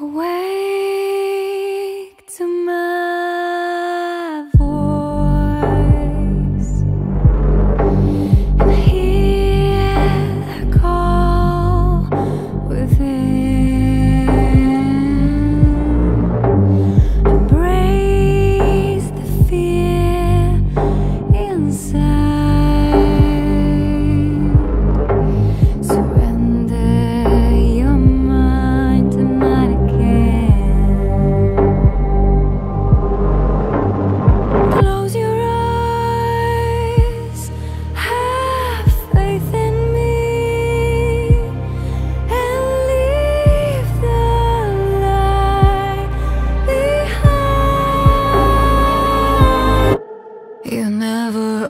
Awake to my voice and hear the call within. You never